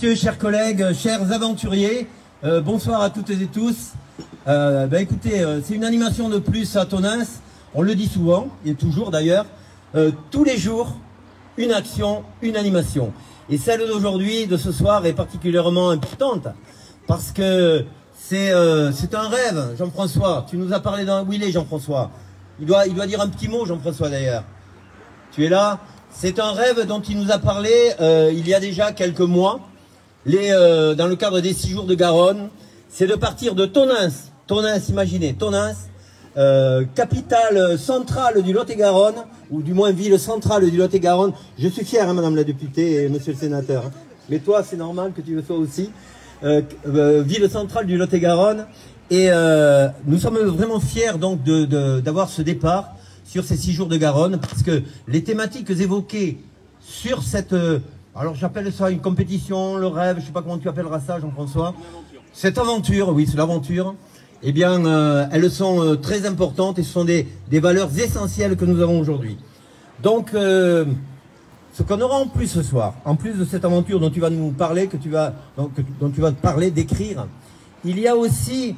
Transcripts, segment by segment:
Messieurs, chers collègues, chers aventuriers, euh, bonsoir à toutes et tous. Euh, ben écoutez, euh, c'est une animation de plus à Tonins. On le dit souvent, et toujours d'ailleurs. Euh, tous les jours, une action, une animation. Et celle d'aujourd'hui, de ce soir, est particulièrement importante parce que c'est un rêve, Jean-François. Tu nous as parlé d'un. Où il est, Jean-François? Il doit, dire un petit mot, Jean-François d'ailleurs. Tu es là? C'est un rêve dont il nous a parlé il y a déjà quelques mois, euh, dans le cadre des six jours de Garonne. C'est de partir de Tonins, Tonins, imaginez, Tonins, euh, capitale centrale du Lot-et-Garonne, ou du moins ville centrale du Lot-et-Garonne. Je suis fier, hein, Madame la députée et Monsieur le sénateur. Mais toi, c'est normal que tu le sois aussi. Euh, ville centrale du Lot-et-Garonne. Et nous sommes vraiment fiers donc d'avoir ce départ sur ces six jours de Garonne, parce que les thématiques évoquées sur cette, alors j'appelle ça une compétition, le rêve, je sais pas comment tu appelleras ça, Jean-François. Cette aventure, oui, c'est l'aventure. Eh bien, euh, elles sont euh, très importantes et ce sont des, valeurs essentielles que nous avons aujourd'hui. Donc, euh, ce qu'on aura en plus ce soir, en plus de cette aventure dont tu vas nous parler, que tu vas, donc, dont tu vas parler, décrire, il y a aussi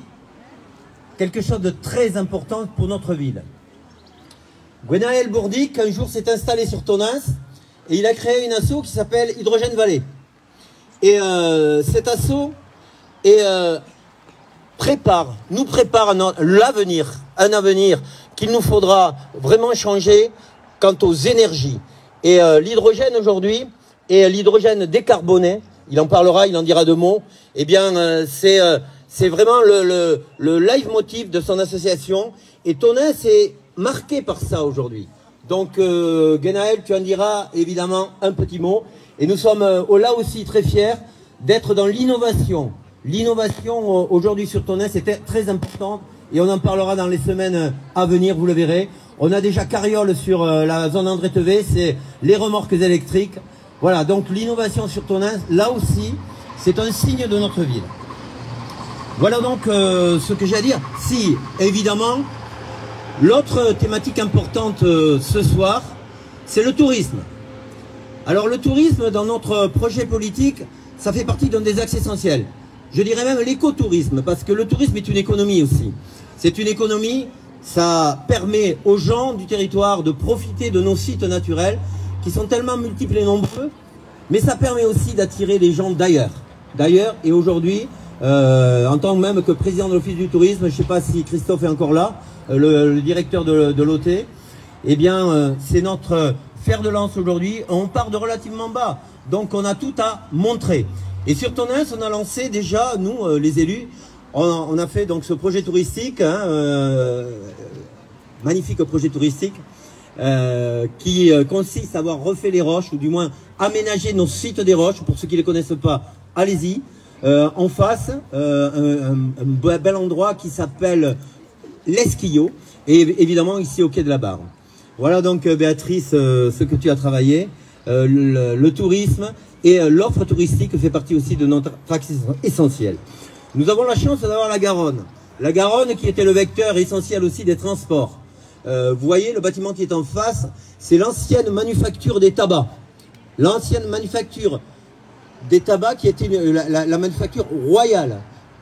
quelque chose de très important pour notre ville. Gwenaël Bourdic, un jour, s'est installé sur Tonins il a créé une asso qui s'appelle Hydrogène Vallée. Et euh, cet asso euh, prépare, nous prépare l'avenir, un avenir qu'il nous faudra vraiment changer quant aux énergies. Et euh, l'hydrogène aujourd'hui, et l'hydrogène décarboné, il en parlera, il en dira deux mots, eh bien euh, c'est c'est vraiment le, le, le leitmotiv de son association. Et Tonin est marqué par ça aujourd'hui. Donc euh, Genaël, tu en diras évidemment un petit mot. Et nous sommes euh, là aussi très fiers d'être dans l'innovation. L'innovation euh, aujourd'hui sur Tonnes était très importante et on en parlera dans les semaines à venir, vous le verrez. On a déjà Carriole sur la zone André Tevé, c'est les remorques électriques. Voilà, donc l'innovation sur Tonnes, là aussi, c'est un signe de notre ville. Voilà donc ce que j'ai à dire. Si, évidemment, l'autre thématique importante euh, ce soir, c'est le tourisme. Alors le tourisme, dans notre projet politique, ça fait partie d'un des axes essentiels. Je dirais même l'écotourisme, parce que le tourisme est une économie aussi. C'est une économie, ça permet aux gens du territoire de profiter de nos sites naturels, qui sont tellement multiples et nombreux, mais ça permet aussi d'attirer les gens d'ailleurs. D'ailleurs, et aujourd'hui, euh, en tant que même que président de l'Office du tourisme, je ne sais pas si Christophe est encore là, euh, le, directeur de, l'OT, eh bien, euh, c'est notre fer de lance aujourd'hui. On part de relativement bas. Donc, on a tout à montrer. Et sur Tonins, on a lancé déjà, nous, les élus, on, a fait donc ce projet touristique, hein, magnifique projet touristique, qui consiste à avoir refait les roches, ou du moins aménager nos sites des roches. Pour ceux qui ne les connaissent pas, allez-y. Euh, en face, euh, un, un be- bel endroit qui s'appelle l'Esquillot, et évidemment ici au quai de la Barre. Voilà donc euh, Béatrice, euh, ce que tu as travaillé. Euh, le, le tourisme et l'offre touristique fait partie aussi de notre axe essentiel. Nous avons la chance d'avoir la Garonne. La Garonne qui était le vecteur essentiel aussi des transports. Euh, vous voyez le bâtiment qui est en face, c'est l'ancienne manufacture des tabacs. L'ancienne manufacture des tabacs qui était la, manufacture royale.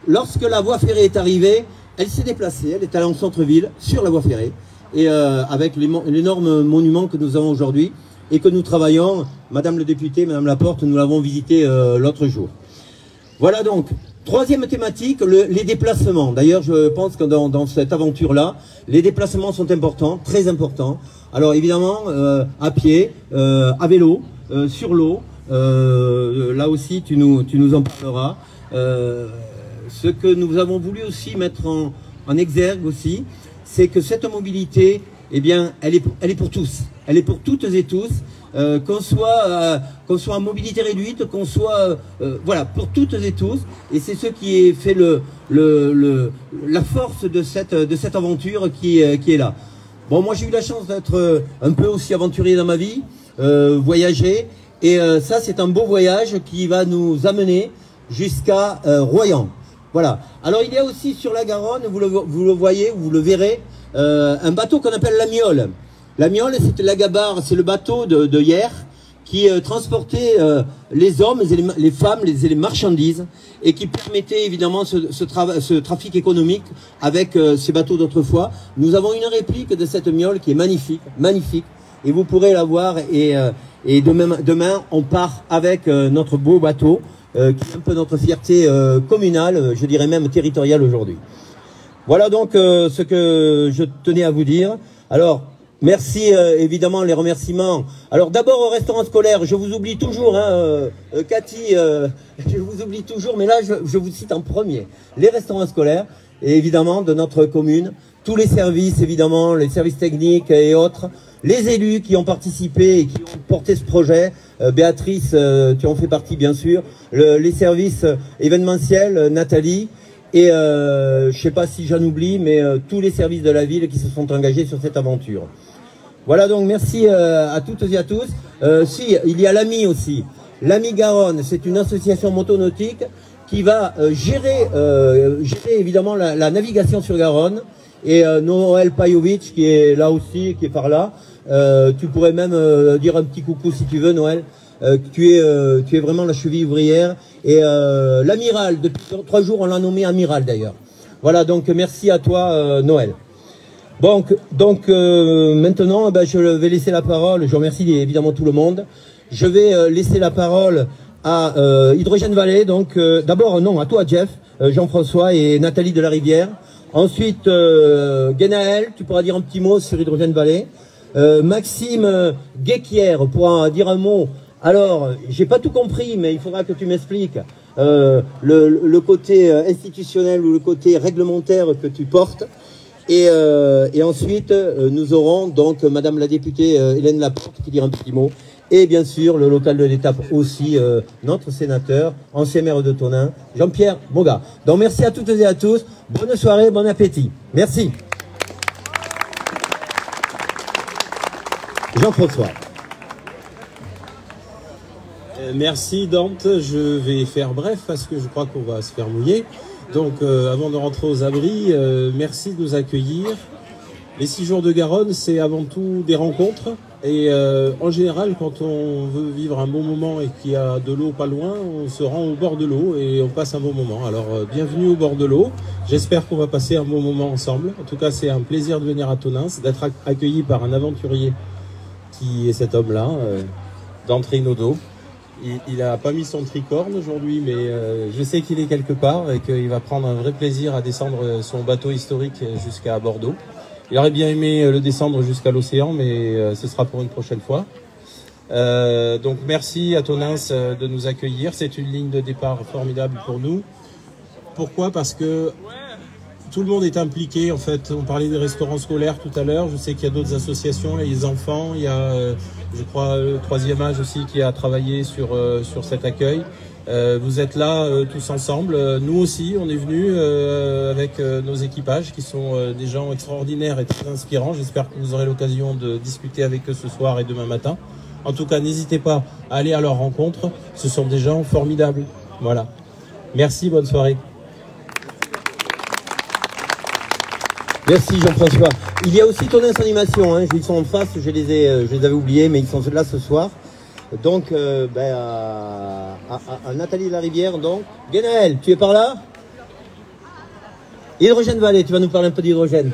Lorsque la voie ferrée est arrivée, elle s'est déplacée, elle est allée en centre-ville, sur la voie ferrée, et euh, avec l'énorme monument que nous avons aujourd'hui, et que nous travaillons, Madame le député, Madame Laporte, nous l'avons visité euh, l'autre jour. Voilà donc, troisième thématique, le- les déplacements. D'ailleurs, je pense que dans, cette aventure-là, les déplacements sont importants, très importants. Alors évidemment, euh, à pied, à vélo, sur l'eau, euh, là aussi tu nous, tu nous en parleras. Euh, ce que nous avons voulu aussi mettre en, exergue aussi, c'est que cette mobilité, eh bien, elle est, pour, elle est pour tous. Elle est pour toutes et tous. Euh, qu'on soit soit en mobilité réduite, qu'on soit voilà pour toutes et tous, et c'est ce qui fait le, le, le la force de cette de cette aventure qui qui est là. Bon, moi j'ai eu la chance d'être un peu aussi aventurier dans ma vie, voyager, et euh, ça c'est un beau voyage qui va nous amener jusqu'à euh, Royan. Voilà. Alors il y a aussi sur la Garonne, vous le, voyez, vous le verrez, euh, un bateau qu'on appelle la Miole. La Miole, c'est la gabarre, c'est le bateau de, hier qui euh, transportait les hommes, les, femmes, les, les, marchandises, et qui permettait évidemment ce, ce, trafic économique avec ces bateaux d'autrefois. Nous avons une réplique de cette miole qui est magnifique, magnifique, et vous pourrez la voir. Et, et demain, demain, on part avec notre beau bateau, qui est un peu notre fierté communale, je dirais même territoriale aujourd'hui. Voilà donc ce que je tenais à vous dire. Alors, Merci euh, évidemment les remerciements. Alors d'abord au restaurant scolaire, je vous oublie toujours, hein, euh, euh, Cathy, je vous oublie toujours, mais là je, je, vous cite en premier. Les restaurants scolaires, et évidemment de notre commune, tous les services évidemment, les services techniques et autres, les élus qui ont participé et qui ont porté ce projet, Béatrice, tu en fais partie bien sûr, le, les services événementiels, Nathalie, et euh, je sais pas si j'en oublie, mais tous les services de la ville qui se sont engagés sur cette aventure. Voilà donc merci euh, à toutes et à tous. Euh, si, il y a l'AMI aussi. L'AMI Garonne, c'est une association motonautique qui va euh, gérer, gérer évidemment la, navigation sur Garonne. Et Noël Pajovic qui est là aussi, qui est par là. tu pourrais même dire un petit coucou si tu veux, Noël. tu, es, tu es vraiment la cheville ouvrière. Et l'amiral, depuis trois jours, on l'a nommé amiral d'ailleurs. Voilà, donc merci à toi, Noël. Donc, donc euh, maintenant, ben, je vais laisser la parole. Je remercie évidemment tout le monde. Je vais euh, laisser la parole à euh, Hydrogène Vallée. Donc, euh, d'abord, non, à toi, Jeff, euh, Jean-François et Nathalie de la Rivière. Ensuite, euh, Genaël, tu pourras dire un petit mot sur Hydrogène Vallée. Maxime Guéquière pourra dire un mot. Alors, j'ai pas tout compris, mais il faudra que tu m'expliques le, le, côté institutionnel ou le côté réglementaire que tu portes. Et, euh, et ensuite, euh, nous aurons donc Madame la députée euh, Hélène Laporte qui dira un petit mot. Et bien sûr, le local de l'étape aussi, euh, notre sénateur, ancien maire de Tonin, Jean-Pierre Moga. Donc merci à toutes et à tous. Bonne soirée, bon appétit. Merci. Jean-François. Merci Dante, je vais faire bref parce que je crois qu'on va se faire mouiller. Donc, euh, avant de rentrer aux abris, euh, merci de nous accueillir. Les six jours de Garonne, c'est avant tout des rencontres. Et euh, en général, quand on veut vivre un bon moment et qu'il y a de l'eau pas loin, on se rend au bord de l'eau et on passe un bon moment. Alors, euh, bienvenue au bord de l'eau. J'espère qu'on va passer un bon moment ensemble. En tout cas, c'est un plaisir de venir à Tonins, d'être accueilli par un aventurier qui est cet homme-là, euh, Nodo. Il n'a pas mis son tricorne aujourd'hui, mais euh, je sais qu'il est quelque part et qu'il va prendre un vrai plaisir à descendre son bateau historique jusqu'à Bordeaux. Il aurait bien aimé le descendre jusqu'à l'océan, mais euh, ce sera pour une prochaine fois. Euh, donc merci à Tonins euh, de nous accueillir. C'est une ligne de départ formidable pour nous. Pourquoi? Parce que tout le monde est impliqué. En fait, on parlait des restaurants scolaires tout à l'heure. Je sais qu'il y a d'autres associations, les enfants. Il y a, euh, je crois, le troisième âge aussi qui a travaillé sur euh, sur cet accueil. Euh, vous êtes là euh, tous ensemble. Euh, nous aussi, on est venus avec nos équipages qui sont des gens extraordinaires et très inspirants. J'espère que vous aurez l'occasion de discuter avec eux ce soir et demain matin. En tout cas, n'hésitez pas à aller à leur rencontre. Ce sont des gens formidables. Voilà. Merci, bonne soirée. Merci Jean-François. Il y a aussi ton animation, hein. ils sont en face, je les, ai, les avais oubliés, mais ils sont là ce soir. Donc, euh, ben, à, Nathalie de la Rivière, donc. Guénaël, tu es par là? Hydrogène Vallée, tu vas nous parler un peu d'hydrogène.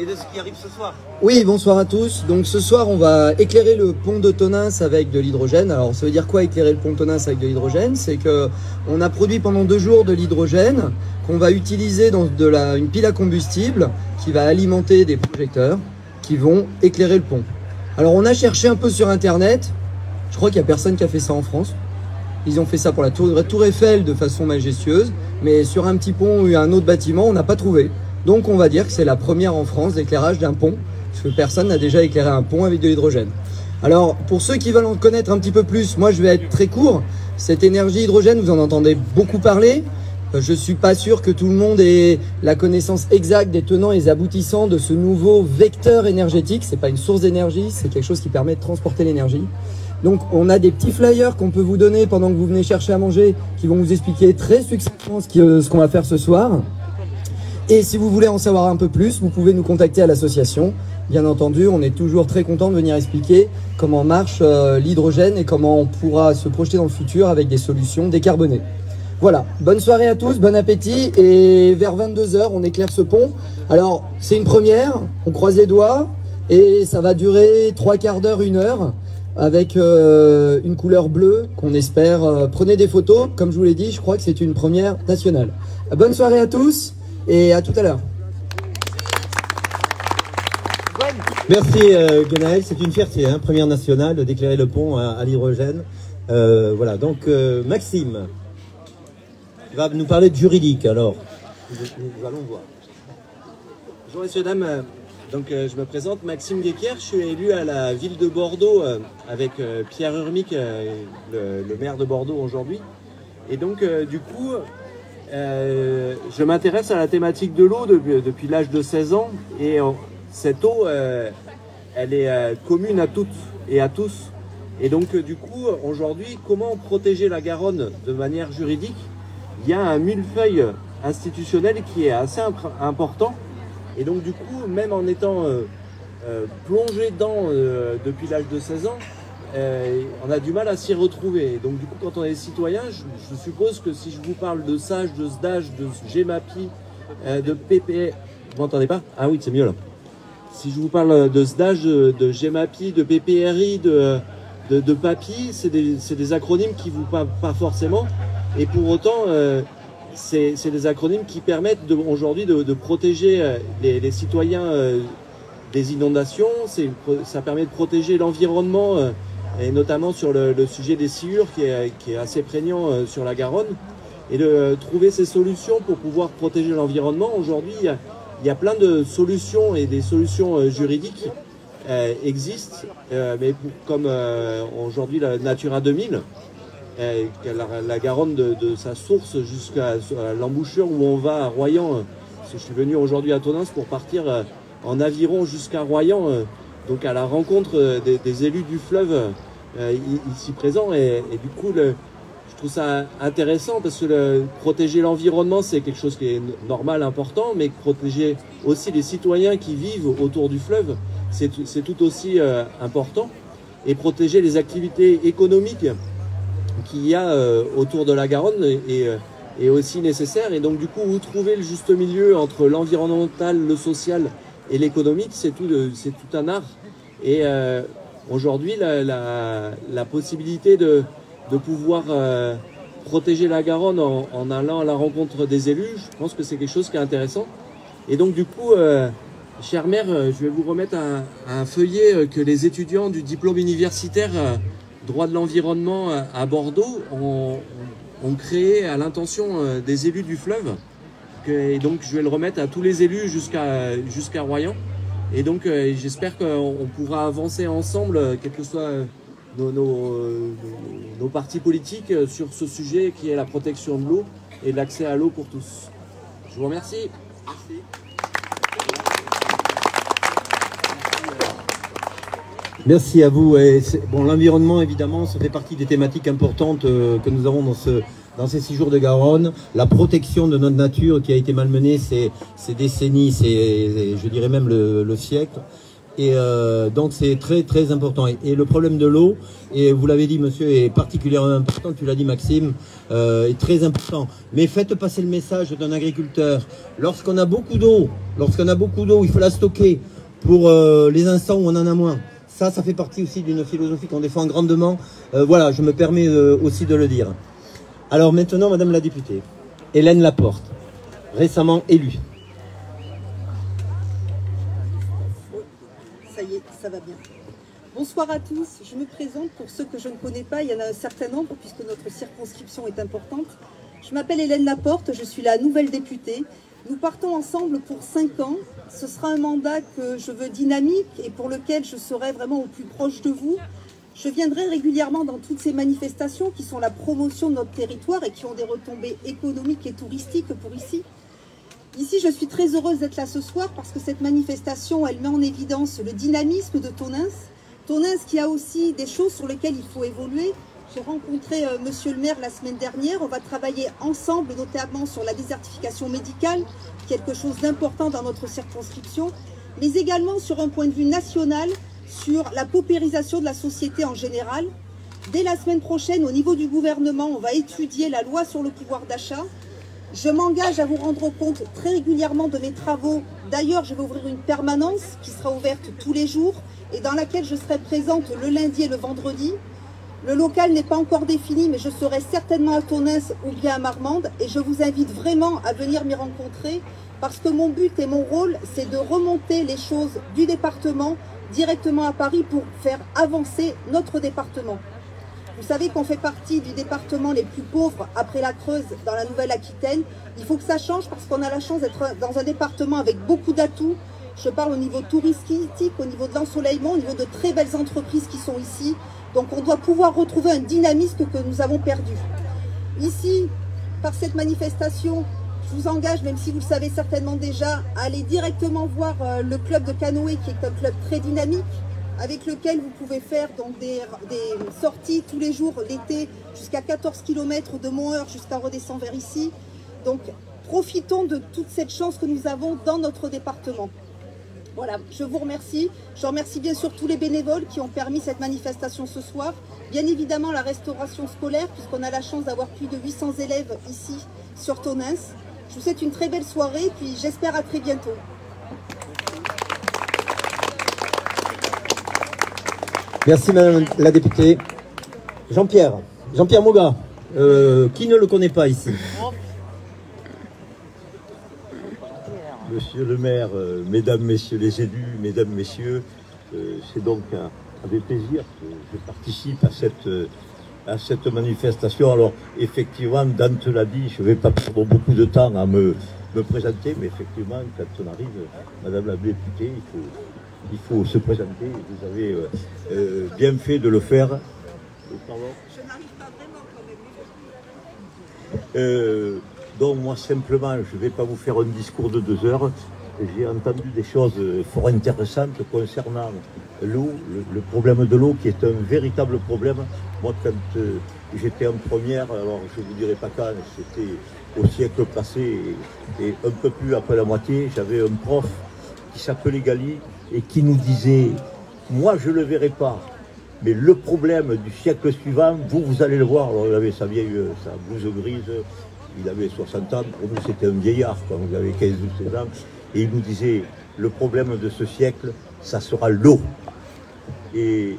Et de ce qui arrive ce soir. Oui, bonsoir à tous. Donc ce soir, on va éclairer le pont de Tonins avec de l'hydrogène. Alors ça veut dire quoi éclairer le pont de Tonins avec de l'hydrogène? C'est que on a produit pendant deux jours de l'hydrogène qu'on va utiliser dans une pile à combustible qui va alimenter des projecteurs qui vont éclairer le pont. Alors on a cherché un peu sur internet. Je crois qu'il n'y a personne qui a fait ça en France. Ils ont fait ça pour la tour Eiffel de façon majestueuse, mais sur un petit pont ou un autre bâtiment, on n'a pas trouvé. Donc on va dire que c'est la première en France d'éclairage d'un pont, parce que personne n'a déjà éclairé un pont avec de l'hydrogène. Alors pour ceux qui veulent en connaître un petit peu plus, moi je vais être très court. Cette énergie hydrogène, vous en entendez beaucoup parler. Euh, je suis pas sûr que tout le monde ait la connaissance exacte des tenants et aboutissants de ce nouveau vecteur énergétique. C'est pas une source d'énergie, c'est quelque chose qui permet de transporter l'énergie. Donc on a des petits flyers qu'on peut vous donner pendant que vous venez chercher à manger qui vont vous expliquer très succinctement ce qu'on va faire ce soir. Et si vous voulez en savoir un peu plus, vous pouvez nous contacter à l'association bien entendu, on est toujours très content de venir expliquer comment marche euh, l'hydrogène et comment on pourra se projeter dans le futur avec des solutions décarbonées. Voilà, bonne soirée à tous, bon appétit et vers 22h on éclaire ce pont. Alors c'est une première, on croise les doigts et ça va durer trois quarts d'heure, une heure avec euh, une couleur bleue qu'on espère. Euh, prenez des photos, comme je vous l'ai dit, je crois que c'est une première nationale. Bonne soirée à tous et à tout à l'heure. Merci euh, c'est une fierté, hein, première nationale, d'éclairer le pont à, l'hydrogène. Euh, voilà, donc Maxime va nous parler de juridique alors. Nous, allons voir. Bonjour messieurs, dames. Donc je me présente Maxime Guéquière, je suis élu à la ville de Bordeaux avec Pierre Urmic, le, maire de Bordeaux aujourd'hui. Et donc du coup, euh, je m'intéresse à la thématique de l'eau depuis, l'âge de 16 ans et euh, cette eau, euh, elle est commune à toutes et à tous. Et donc du coup, aujourd'hui, comment protéger la Garonne de manière juridique? Il y a un millefeuille institutionnel qui est assez important. Et donc du coup, même en étant plongé dedans depuis l'âge de 16 ans, euh, on a du mal à s'y retrouver. Donc du coup, quand on est citoyen, je, suppose que si je vous parle de SAGE, de SDAGE, de GMAPI, euh, de PP... Vous m'entendez pas? Ah oui, c'est mieux là. Si je vous parle de SDAGE, de, GMAPI, de PPRI, de, de, PAPI, c'est des, acronymes qui vous parlent pas forcément. Et pour autant, euh, c'est des acronymes qui permettent aujourd'hui de, protéger les, citoyens des inondations. Ça permet de protéger l'environnement et notamment sur le, sujet des sciures qui est, assez prégnant euh, sur la Garonne, et de trouver ces solutions pour pouvoir protéger l'environnement. Aujourd'hui, il, y a plein de solutions et des solutions euh, juridiques euh, existent, mais comme aujourd'hui la Natura 2000, la, Garonne de, sa source jusqu'à l'embouchure où on va à Royan. je suis venu aujourd'hui à Tonins pour partir en aviron jusqu'à Royan, donc à la rencontre des élus du fleuve euh, ici présent. Et, du coup, je trouve ça intéressant parce que protéger l'environnement, c'est quelque chose qui est normal, important, mais protéger aussi les citoyens qui vivent autour du fleuve, c'est tout aussi euh, important. Et protéger les activités économiques qu'il y a euh, autour de la Garonne est, est, aussi nécessaire. Et donc, du coup, où trouver le juste milieu entre l'environnemental, le social et l'économique, c'est tout, tout un art. Et Aujourd'hui, la, possibilité de, pouvoir euh, protéger la Garonne en, allant à la rencontre des élus, je pense que c'est quelque chose qui est intéressant. Et donc du coup, euh, chère mère, euh, je vais vous remettre un, feuillet que les étudiants du diplôme universitaire droit de l'environnement à Bordeaux ont, créé à l'intention des élus du fleuve. Et donc je vais le remettre à tous les élus jusqu'à jusqu'à Royan. Et donc euh, j'espère qu'on pourra avancer ensemble, euh, quels que soient euh, nos, partis politiques, sur ce sujet qui est la protection de l'eau et l'accès à l'eau pour tous. Je vous remercie. Merci. à vous. bon, l'environnement, évidemment, ça fait partie des thématiques importantes que nous avons dans ce, dans ces six jours de Garonne, la protection de notre nature qui a été malmenée ces, décennies, je dirais même le, siècle. Et euh, donc c'est très très important. Et, le problème de l'eau, et vous l'avez dit monsieur, est particulièrement important, tu l'as dit Maxime, euh, est très important. Mais faites passer le message d'un agriculteur. Lorsqu'on a beaucoup d'eau, lorsqu'on a beaucoup d'eau, il faut la stocker pour euh, les instants où on en a moins. Ça, ça fait partie aussi d'une philosophie qu'on défend grandement. voilà, je me permets aussi de le dire. Alors maintenant, Madame la députée, Hélène Laporte, récemment élue. Ça y est, ça va bien. Bonsoir à tous. Je me présente pour ceux que je ne connais pas. Il y en a un certain nombre puisque notre circonscription est importante. Je m'appelle Hélène Laporte, je suis la nouvelle députée. Nous partons ensemble pour cinq ans. Ce sera un mandat que je veux dynamique et pour lequel je serai vraiment au plus proche de vous, je viendrai régulièrement dans toutes ces manifestations qui sont la promotion de notre territoire et qui ont des retombées économiques et touristiques pour ici. Ici, je suis très heureuse d'être là ce soir parce que cette manifestation, elle met en évidence le dynamisme de Tonins. Tonins qui a aussi des choses sur lesquelles il faut évoluer. J'ai rencontré euh, Monsieur le maire la semaine dernière. On va travailler ensemble, notamment sur la désertification médicale, quelque chose d'important dans notre circonscription. mais également sur un point de vue national, sur la paupérisation de la société en général. Dès la semaine prochaine, au niveau du gouvernement, on va étudier la loi sur le pouvoir d'achat. Je m'engage à vous rendre compte très régulièrement de mes travaux. D'ailleurs, je vais ouvrir une permanence qui sera ouverte tous les jours et dans laquelle je serai présente le lundi et le vendredi. Le local n'est pas encore défini, mais je serai certainement à Tonnes ou bien à Marmande et je vous invite vraiment à venir m'y rencontrer parce que mon but et mon rôle, c'est de remonter les choses du département directement à Paris pour faire avancer notre département. Vous savez qu'on fait partie du département les plus pauvres après la Creuse dans la Nouvelle-Aquitaine. Il faut que ça change parce qu'on a la chance d'être dans un département avec beaucoup d'atouts. Je parle au niveau touristique, au niveau de l'ensoleillement, au niveau de très belles entreprises qui sont ici. Donc on doit pouvoir retrouver un dynamisme que nous avons perdu. Ici, par cette manifestation, je vous engage, même si vous le savez certainement déjà, à aller directement voir euh, le club de canoë qui est un club très dynamique avec lequel vous pouvez faire donc des, sorties tous les jours l'été jusqu'à 14 km de Montheur jusqu'à redescendre vers ici. Donc profitons de toute cette chance que nous avons dans notre département. Voilà, je vous remercie. Je remercie bien sûr tous les bénévoles qui ont permis cette manifestation ce soir. Bien évidemment la restauration scolaire, puisqu'on a la chance d'avoir plus de 800 élèves ici sur Tonins. Je vous souhaite une très belle soirée, puis j'espère à très bientôt. Merci Madame la députée. Jean-Pierre, Jean-Pierre Moga, euh, qui ne le connaît pas ici? Monsieur le maire, euh, mesdames, messieurs les élus, mesdames, messieurs, euh, c'est donc avec plaisir que je participe à cette, à cette manifestation. Alors effectivement, Dante l'a dit, je ne vais pas perdre beaucoup de temps à me, me présenter, mais effectivement, quand on arrive, Madame la députée, il faut, il faut se présenter. Vous avez euh, euh, bien fait de le faire. Je n'arrive pas vraiment donc moi simplement, je ne vais pas vous faire un discours de deux heures. J'ai entendu des choses fort intéressantes concernant l'eau, le, problème de l'eau qui est un véritable problème. Moi quand j'étais en première, alors je ne vous dirai pas quand, c'était au siècle passé et, un peu plus après la moitié, j'avais un prof qui s'appelait Gali, et qui nous disait Moi, je ne le verrai pas, mais le problème du siècle suivant, vous, vous allez le voir. Alors, il avait sa vieille, sa blouse grise, il avait 60 ans, pour nous, c'était un vieillard, quand il avait 15 ou 16 ans, et il nous disait Le problème de ce siècle, ça sera l'eau. Et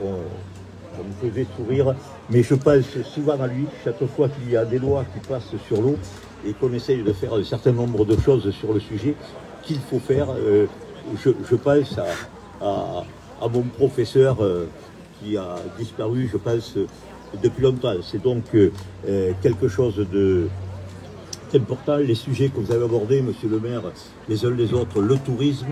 on, me faisait sourire, mais je pense souvent à lui, chaque fois qu'il y a des lois qui passent sur l'eau, et qu'on essaye de faire un certain nombre de choses sur le sujet, qu'il faut faire. Euh, je, pense à, mon professeur euh, qui a disparu, je pense, depuis longtemps. C'est donc euh, quelque chose de important. Les sujets que vous avez abordés, monsieur le maire, les uns les autres, le tourisme,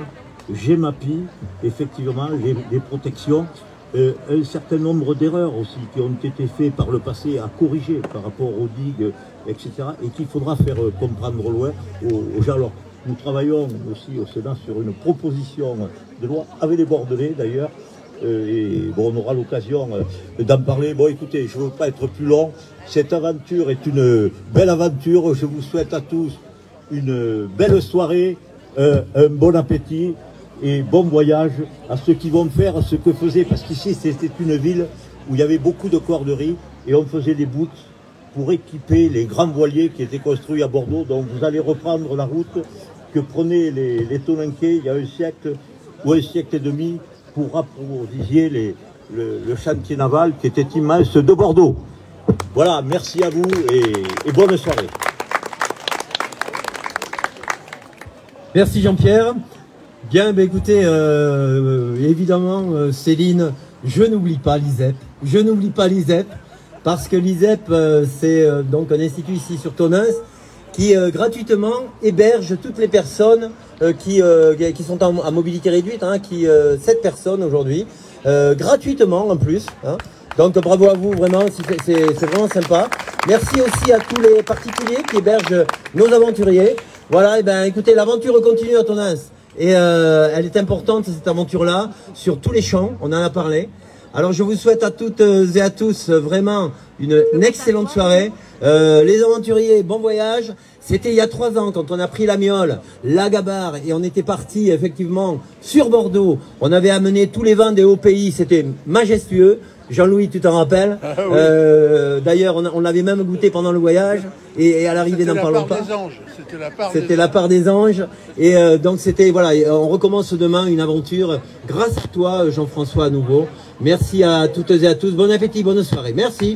GEMAPI, effectivement, les, protections, euh, un certain nombre d'erreurs aussi qui ont été faites par le passé à corriger par rapport aux digues, etc. Et qu'il faudra faire comprendre loin aux, gens. Nous travaillons aussi au Sénat sur une proposition de loi avec les Bordelais d'ailleurs. Euh, et bon, on aura l'occasion euh, d'en parler. Bon, écoutez, je ne veux pas être plus long. Cette aventure est une belle aventure. Je vous souhaite à tous une belle soirée, euh, un bon appétit et bon voyage à ceux qui vont faire ce que faisaient, parce qu'ici c'était une ville où il y avait beaucoup de corderies et on faisait des bouts pour équiper les grands voiliers qui étaient construits à Bordeaux. Donc vous allez reprendre la route que prenaient les, les il y a un siècle ou un siècle et demi pour approvisionner les, le, chantier naval qui était immense de Bordeaux. Voilà, merci à vous et, bonne soirée. Merci Jean-Pierre. Bien, ben écoutez, euh, évidemment, euh, Céline, je n'oublie pas l'ISEP. Je n'oublie pas l'ISEP parce que l'ISEP, euh, c'est donc un institut ici sur Tonins qui euh, gratuitement héberge toutes les personnes euh, qui, euh, qui sont en, à mobilité réduite, hein, qui 7 personnes aujourd'hui, gratuitement en plus. Hein. Donc bravo à vous, vraiment, c'est vraiment sympa. Merci aussi à tous les particuliers qui hébergent nos aventuriers. Voilà, et ben écoutez, l'aventure continue à Tonins. Et elle est importante, cette aventure-là, sur tous les champs, on en a parlé. Alors je vous souhaite à toutes et à tous vraiment une, une excellente soirée. Euh, les aventuriers, bon voyage. C'était il y a trois ans quand on a pris la miole, la gabarre et on était parti effectivement sur Bordeaux. On avait amené tous les vins des hauts pays, c'était majestueux. Jean-Louis, tu t'en rappelles euh, D'ailleurs, on, l'avait même goûté pendant le voyage et, et à l'arrivée, C'était n'en la parlons part pas. des anges. C'était la part C'était des la anges. part des anges. Et euh, donc c'était voilà, on recommence demain une aventure grâce à toi Jean-François à nouveau. Merci à toutes et à tous. Bon appétit, bonne soirée. Merci.